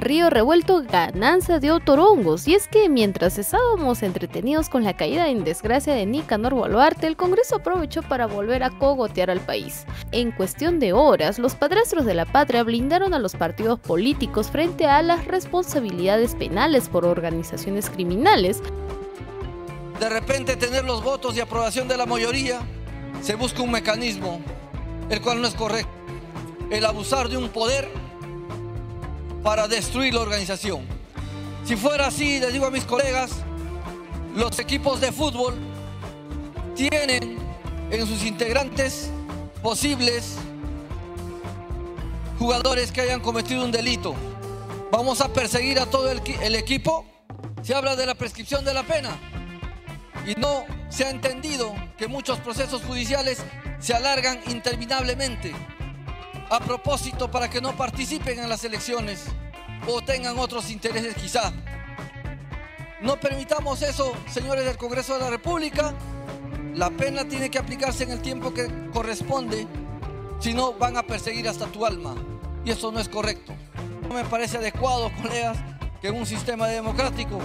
río revuelto ganancia de otorongos. Y es que mientras estábamos entretenidos con la caída en desgracia de Nicanor Boluarte, el Congreso aprovechó para volver a cogotear al país. En cuestión de horas, los padrastros de la patria blindaron a los partidos políticos frente a las responsabilidades penales por organizaciones criminales. De repente tener los votos y aprobación de la mayoría, se busca un mecanismo, el cual no es correcto. El abusar de un poder para destruir la organización. Si fuera así, les digo a mis colegas, los equipos de fútbol tienen en sus integrantes posibles jugadores que hayan cometido un delito. Vamos a perseguir a todo el, el, equipo. Se habla de la prescripción de la pena y no se ha entendido que muchos procesos judiciales se alargan interminablemente a propósito para que no participen en las elecciones o tengan otros intereses quizá. No permitamos eso, señores del Congreso de la República. La pena tiene que aplicarse en el tiempo que corresponde, si no van a perseguir hasta tu alma. Y eso no es correcto. No me parece adecuado, colegas, que en un sistema democrático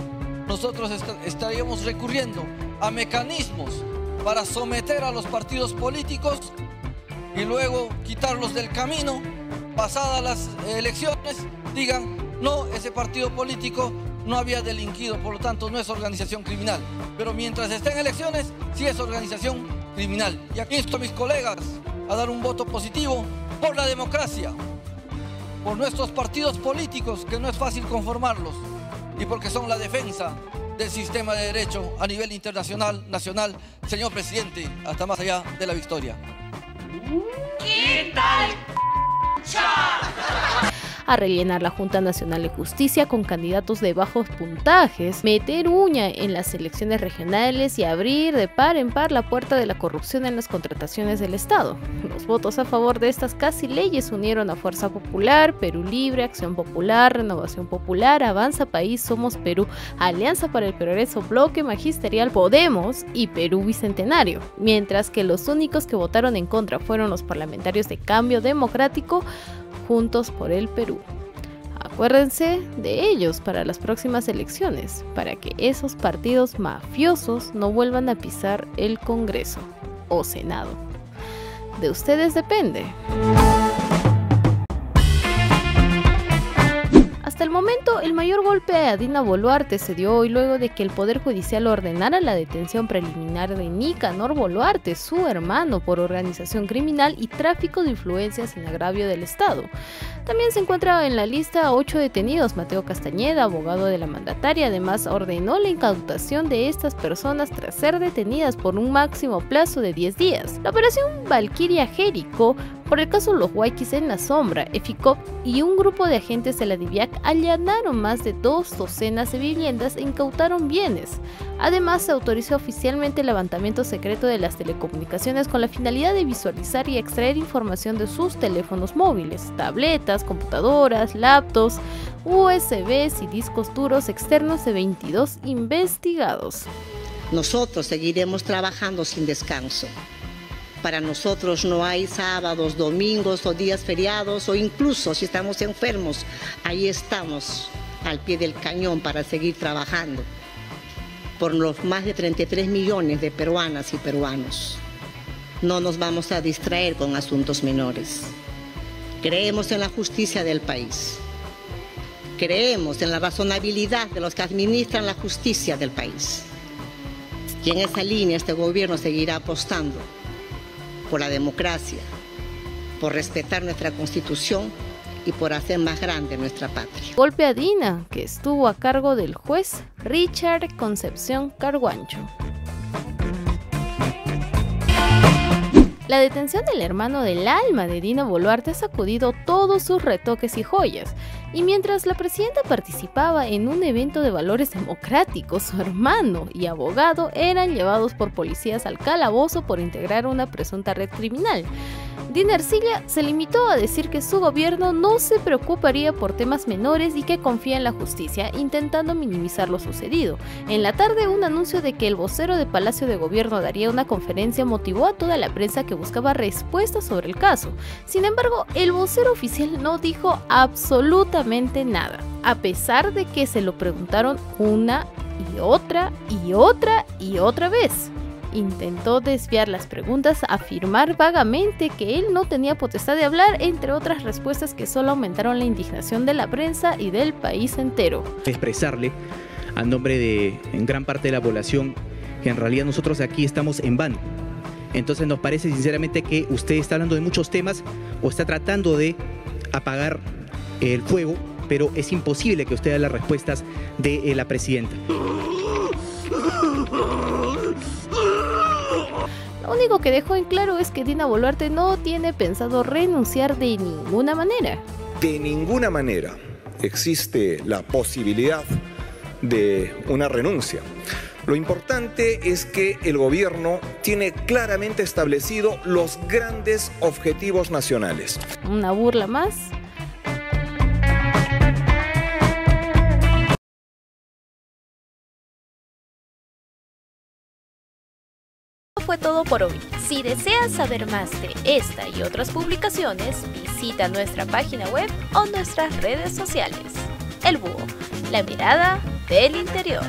nosotros estaríamos recurriendo a mecanismos para someter a los partidos políticos y luego quitarlos del camino, pasadas las elecciones, digan, no, ese partido político no había delinquido, por lo tanto no es organización criminal. Pero mientras esté en elecciones, sí es organización criminal. Y aquí insto a mis colegas a dar un voto positivo por la democracia, por nuestros partidos políticos, que no es fácil conformarlos, y porque son la defensa del sistema de derecho a nivel internacional, nacional. Señor presidente, hasta más allá de la victoria. ¿Qué tal? A rellenar la Junta Nacional de Justicia con candidatos de bajos puntajes, meter uña en las elecciones regionales y abrir de par en par la puerta de la corrupción en las contrataciones del Estado. Los votos a favor de estas casi leyes unieron a Fuerza Popular, Perú Libre, Acción Popular, Renovación Popular, Avanza País, Somos Perú, Alianza para el Progreso, Bloque Magisterial, Podemos y Perú Bicentenario, mientras que los únicos que votaron en contra fueron los parlamentarios de Cambio Democrático, Juntos por el Perú. Acuérdense de ellos para las próximas elecciones, para que esos partidos mafiosos no vuelvan a pisar el Congreso o Senado. De ustedes depende. El mayor golpe a Dina Boluarte se dio hoy luego de que el Poder Judicial ordenara la detención preliminar de Nicanor Boluarte, su hermano, por organización criminal y tráfico de influencias en agravio del Estado. También se encuentra en la lista ocho detenidos. Mateo Castañeda, abogado de la mandataria, además ordenó la incautación de estas personas tras ser detenidas por un máximo plazo de 10 días. La operación Valkyria Jerico por el caso Los Huayquis en la Sombra, EFICOP y un grupo de agentes de la DIVIAC allanaron más de dos docenas de viviendas e incautaron bienes. Además, se autorizó oficialmente el levantamiento secreto de las telecomunicaciones con la finalidad de visualizar y extraer información de sus teléfonos móviles, tabletas, computadoras, laptops, USBs y discos duros externos de 22 investigados. Nosotros seguiremos trabajando sin descanso para nosotros no hay sábados, domingos o días feriados o incluso si estamos enfermos, ahí estamos al pie del cañón para seguir trabajando por los más de 33 millones de peruanas y peruanos. No nos vamos a distraer con asuntos menores. Creemos en la justicia del país. Creemos en la razonabilidad de los que administran la justicia del país. Y en esa línea este gobierno seguirá apostando por la democracia, por respetar nuestra constitución y por hacer más grande nuestra patria. Golpe a Dina, que estuvo a cargo del juez Richard Concepción Carguancho. La detención del hermano del alma de Dina Boluarte ha sacudido todos sus retoques y joyas, y mientras la presidenta participaba en un evento de valores democráticos, su hermano y abogado eran llevados por policías al calabozo por integrar una presunta red criminal. Dina Ercilla se limitó a decir que su gobierno no se preocuparía por temas menores y que confía en la justicia, intentando minimizar lo sucedido. En la tarde, un anuncio de que el vocero de Palacio de Gobierno daría una conferencia motivó a toda la prensa que buscaba respuestas sobre el caso. Sin embargo, el vocero oficial no dijo absolutamente nada, a pesar de que se lo preguntaron una y otra y otra y otra vez intentó desviar las preguntas, afirmar vagamente que él no tenía potestad de hablar, entre otras respuestas que solo aumentaron la indignación de la prensa y del país entero. Expresarle a nombre de en gran parte de la población que en realidad nosotros aquí estamos en vano. Entonces nos parece sinceramente que usted está hablando de muchos temas o está tratando de apagar el fuego, pero es imposible que usted dé las respuestas de eh, la presidenta. Lo único que dejó en claro es que Dina Boluarte no tiene pensado renunciar de ninguna manera. De ninguna manera existe la posibilidad de una renuncia. Lo importante es que el gobierno tiene claramente establecido los grandes objetivos nacionales. Una burla más fue todo por hoy. Si deseas saber más de esta y otras publicaciones, visita nuestra página web o nuestras redes sociales. El Búho, la mirada del interior.